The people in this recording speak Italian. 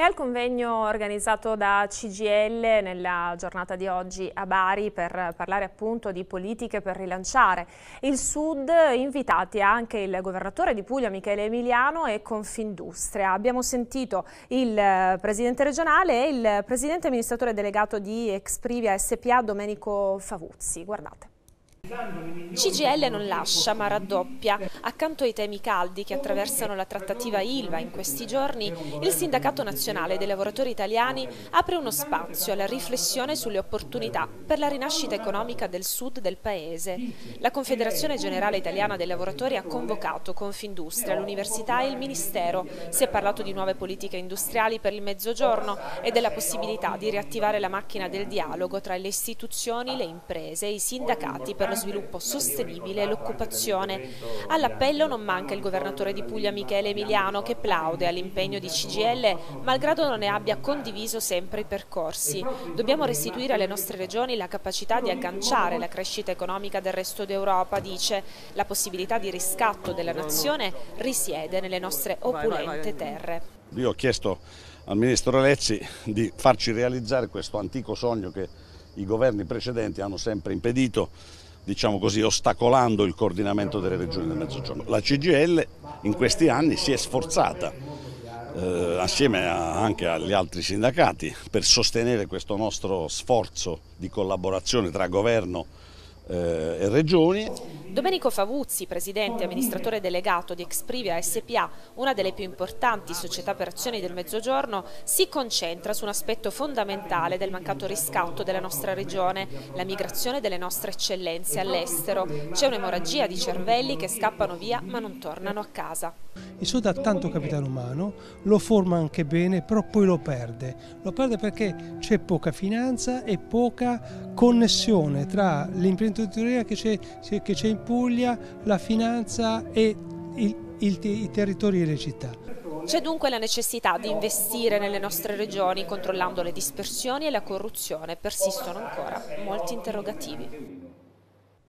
e al convegno organizzato da CGL nella giornata di oggi a Bari per parlare appunto di politiche per rilanciare il Sud, invitati anche il governatore di Puglia Michele Emiliano e Confindustria. Abbiamo sentito il presidente regionale e il presidente amministratore delegato di Exprivia SPA Domenico Favuzzi. Guardate. CGL non lascia ma raddoppia. Accanto ai temi caldi che attraversano la trattativa ILVA in questi giorni, il Sindacato Nazionale dei Lavoratori Italiani apre uno spazio alla riflessione sulle opportunità per la rinascita economica del sud del Paese. La Confederazione Generale Italiana dei Lavoratori ha convocato Confindustria, l'Università e il Ministero. Si è parlato di nuove politiche industriali per il Mezzogiorno e della possibilità di riattivare la macchina del dialogo tra le istituzioni, le imprese e i sindacati per lo sviluppo sostenibile e l'occupazione. All'appello non manca il governatore di Puglia Michele Emiliano che plaude all'impegno di CGL malgrado non ne abbia condiviso sempre i percorsi. Dobbiamo restituire alle nostre regioni la capacità di agganciare la crescita economica del resto d'Europa, dice. La possibilità di riscatto della nazione risiede nelle nostre opulente terre. Io ho chiesto al Ministro Lezzi di farci realizzare questo antico sogno che i governi precedenti hanno sempre impedito diciamo così, ostacolando il coordinamento delle regioni del Mezzogiorno. La CGL in questi anni si è sforzata, eh, assieme a, anche agli altri sindacati, per sostenere questo nostro sforzo di collaborazione tra governo e regioni Domenico Favuzzi, presidente e amministratore delegato di Exprivia SPA, una delle più importanti società per azioni del Mezzogiorno, si concentra su un aspetto fondamentale del mancato riscatto della nostra regione, la migrazione delle nostre eccellenze all'estero. C'è un'emorragia di cervelli che scappano via ma non tornano a casa. Il Sud ha tanto capitale umano, lo forma anche bene, però poi lo perde. Lo perde perché c'è poca finanza e poca connessione tra l'imprenditoria che c'è in Puglia, la finanza e il, il, i territori e le città. C'è dunque la necessità di investire nelle nostre regioni controllando le dispersioni e la corruzione. Persistono ancora molti interrogativi.